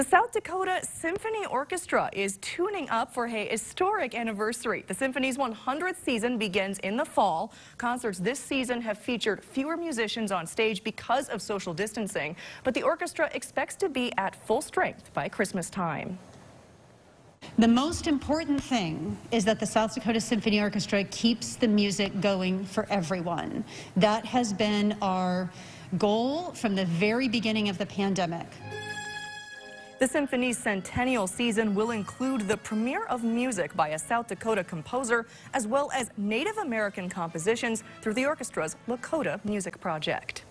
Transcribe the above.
The South Dakota Symphony Orchestra is tuning up for a historic anniversary. The symphony's 100th season begins in the fall. Concerts this season have featured fewer musicians on stage because of social distancing, but the orchestra expects to be at full strength by Christmas time. The most important thing is that the South Dakota Symphony Orchestra keeps the music going for everyone. That has been our goal from the very beginning of the pandemic. The symphony's centennial season will include the premiere of music by a South Dakota composer, as well as Native American compositions through the orchestra's Lakota Music Project.